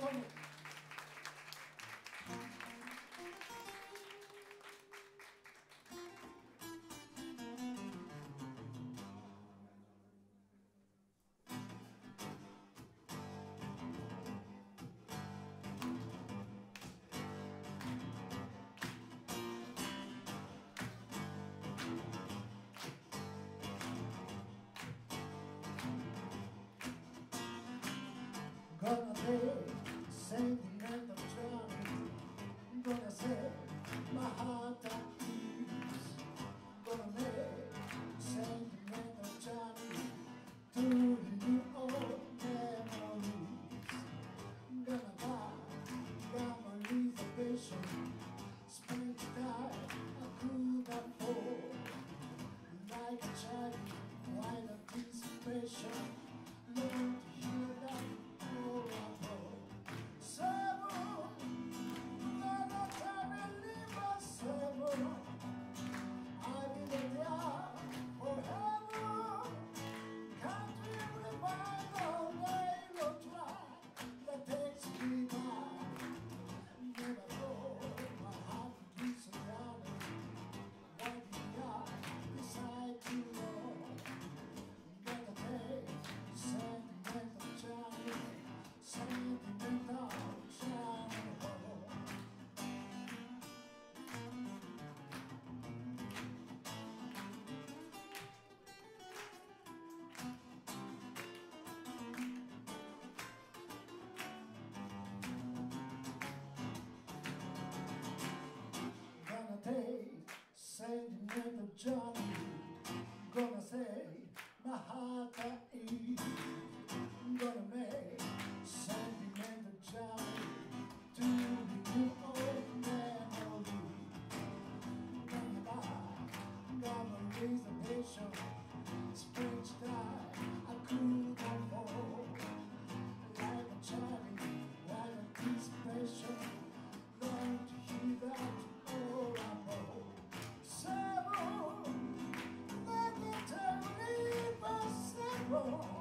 ど sentimiento changing in the. Gonna say my heart I eat. Gonna make sending in the to the new old memory. Gonna buy, gonna raise the nation. Spring home.